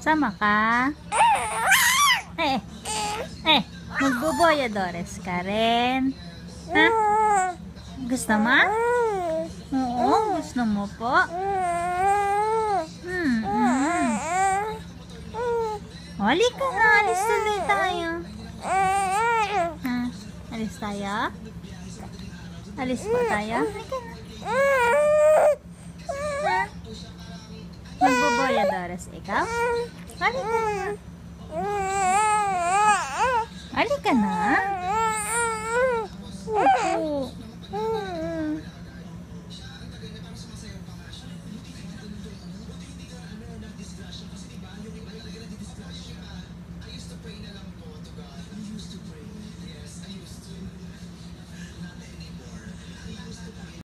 Sama ka? Eh, eh, magboboyadores ka rin. Ha? Gusto mo? Gusto mo po. Hmm, hmm. Hali ka na, alis tuloy tayo. Ha? Alis tayo? Alis po tayo? Halika na. Ha? Magboboyadores ikaw? Halika na. Halika na. Opo.